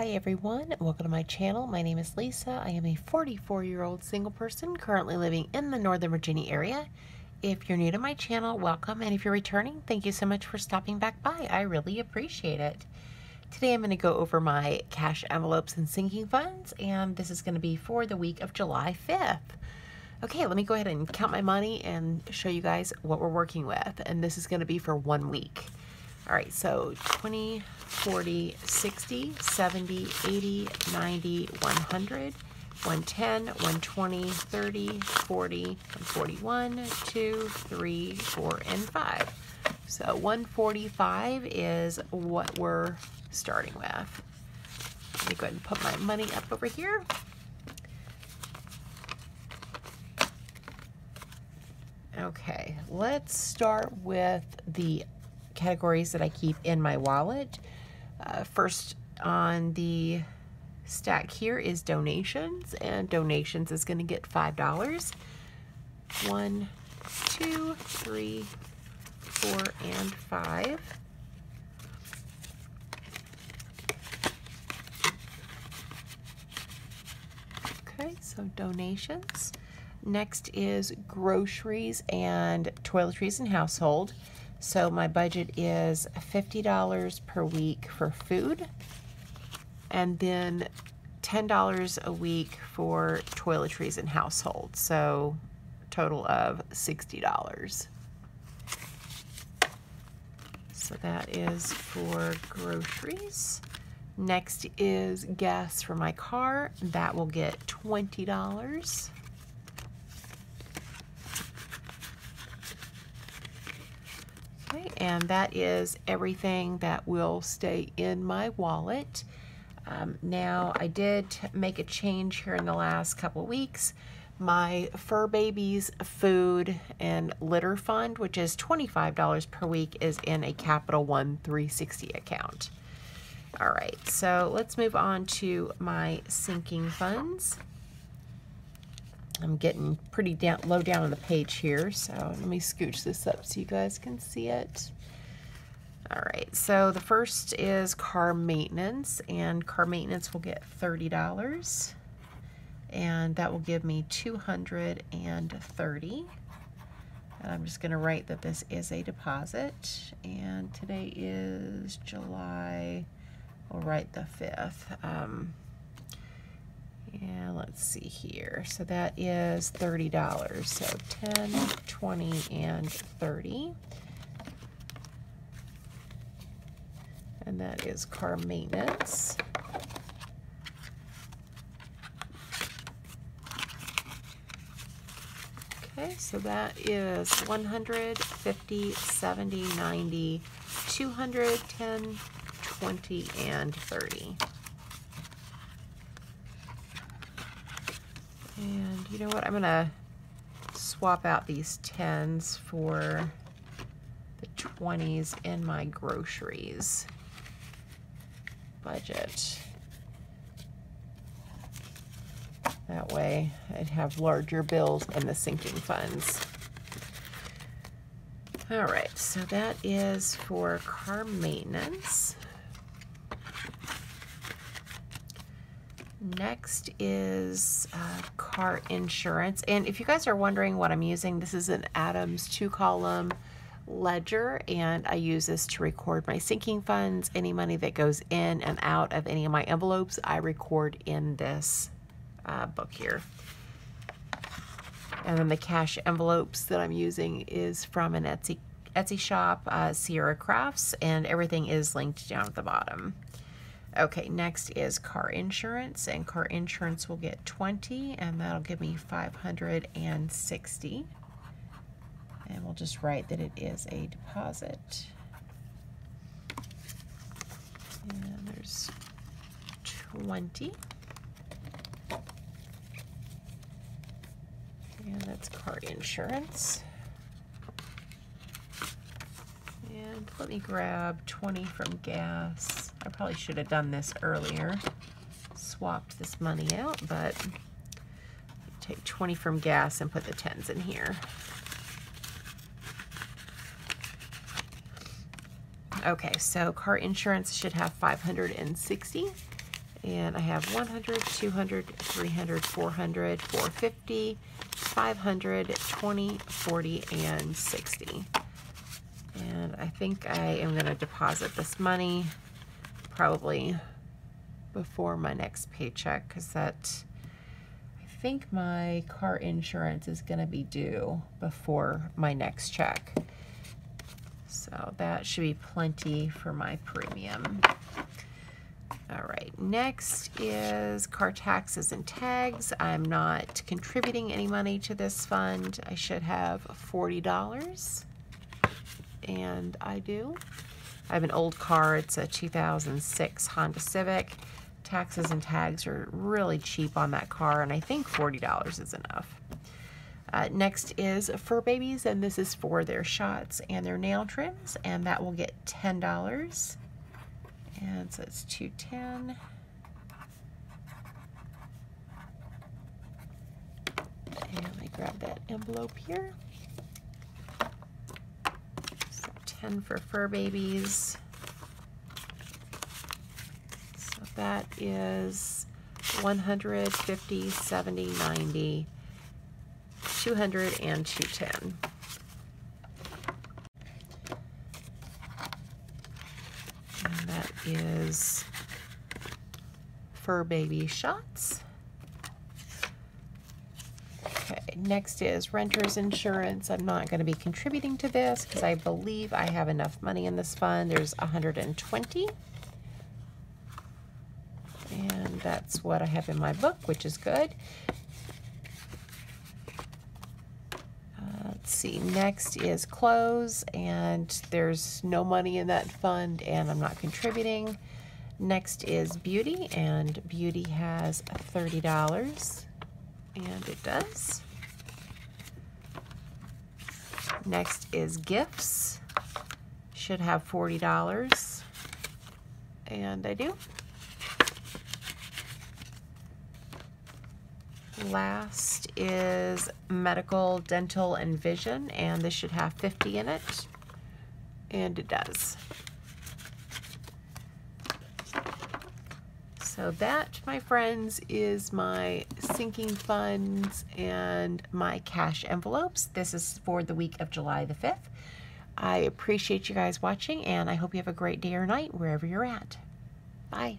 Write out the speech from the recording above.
Hi everyone, welcome to my channel. My name is Lisa. I am a 44 year old single person currently living in the Northern Virginia area. If you're new to my channel, welcome, and if you're returning, thank you so much for stopping back by. I really appreciate it. Today I'm going to go over my cash envelopes and sinking funds, and this is going to be for the week of July 5th. Okay, let me go ahead and count my money and show you guys what we're working with, and this is going to be for one week. All right, so 20, 40, 60, 70, 80, 90, 100, 110, 120, 30, 40, 41, 2, 3, 4, and 5. So 145 is what we're starting with. Let me go ahead and put my money up over here. Okay, let's start with the categories that I keep in my wallet. Uh, first on the stack here is donations, and donations is going to get $5. One, two, three, four, and five. Okay, so donations. Next is groceries and toiletries and household. So my budget is $50 per week for food and then $10 a week for toiletries and household. So total of $60. So that is for groceries. Next is gas for my car. That will get $20. And that is everything that will stay in my wallet. Um, now, I did make a change here in the last couple weeks. My fur babies food and litter fund, which is $25 per week, is in a Capital One 360 account. All right, so let's move on to my sinking funds. I'm getting pretty down, low down on the page here, so let me scooch this up so you guys can see it. All right, so the first is car maintenance, and car maintenance will get $30, and that will give me 230 and I'm just going to write that this is a deposit, and today is July, we'll write the 5th. Um, and let's see here. So that is $30. So 10, 20, and 30. And that is car maintenance. Okay, so that is 150, 70, 90, 210, 20, and 30. And you know what? I'm to swap out these 10s for the 20s in my groceries budget. That way I'd have larger bills in the sinking funds. All right, so that is for car maintenance. Next is uh, car insurance. And if you guys are wondering what I'm using, this is an Adams two column ledger and I use this to record my sinking funds. Any money that goes in and out of any of my envelopes, I record in this uh, book here. And then the cash envelopes that I'm using is from an Etsy, Etsy shop, uh, Sierra Crafts, and everything is linked down at the bottom. Okay, next is car insurance, and car insurance will get 20, and that'll give me 560. And we'll just write that it is a deposit. And there's 20. And that's car insurance. And let me grab 20 from gas. I probably should have done this earlier. Swapped this money out, but take 20 from gas and put the 10s in here. Okay, so car insurance should have 560 And I have 100, 200, 300, 400, 450, 500, 20, 40, and 60. And I think I am going to deposit this money probably before my next paycheck because that I think my car insurance is going to be due before my next check. So that should be plenty for my premium. All right, next is car taxes and tags. I'm not contributing any money to this fund. I should have $40, and I do. I have an old car. It's a 2006 Honda Civic. Taxes and tags are really cheap on that car, and I think $40 is enough. Uh, next is Fur Babies, and this is for their shots and their nail trims, and that will get $10. And so it's 210. And let me grab that envelope here. So 10 for fur babies. So that is 150, 70, 90, 200, and 210. is fur baby shots. Okay, next is renter's insurance. I'm not going to be contributing to this because I believe I have enough money in this fund. There's 120. And that's what I have in my book, which is good. Uh, let's see, next is clothes, and there's no money in that fund, and I'm not contributing. Next is beauty, and beauty has $30, and it does. Next is gifts, should have $40, and I do. Last is medical, dental, and vision, and this should have 50 in it, and it does. So that, my friends, is my sinking funds and my cash envelopes. This is for the week of July the 5th. I appreciate you guys watching, and I hope you have a great day or night wherever you're at. Bye.